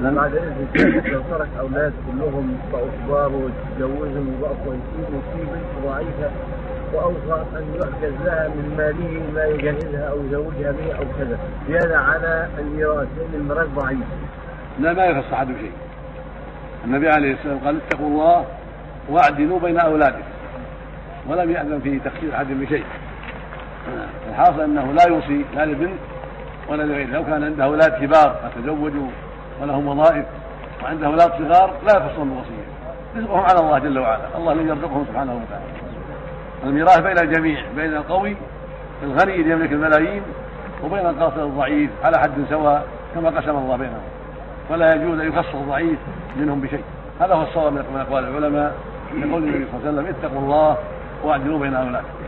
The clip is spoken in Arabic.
لما اذن لو ترك أولاد كلهم بقوا كبار وتجوزهم وبقوا كويسين وفي بنت ضعيفه واوصى أن يحجز لها من ماله ما يجهزها أو يزوجها به أو كذا زيادة على الميراث لأن الميراث ضعيف. لا ما يخص أحد شيء. النبي عليه الصلاة والسلام قال اتقوا الله واعدلوا بين أولادكم ولم يأذن في تخصيص أحد بشيء. الحاصل أنه لا يوصي لا لبنت ولا لغيره لو كان عنده أولاد كبار فتزوجوا ولهم وظائف وعنده أولاد صغار لا يخصهم بالوصيه رزقهم على الله جل وعلا. الله الذي يرزقهم سبحانه وتعالى. الميراث بين الجميع بين القوي الغني الذي يملك الملايين وبين القاصر الضعيف على حد سواء كما قسم الله بينهم. ولا يجوز أن يخصص الضعيف منهم بشيء. هذا هو الصواب من أقوال العلماء. يقول النبي صلى الله عليه وسلم اتقوا الله واعدلوا بين اولادكم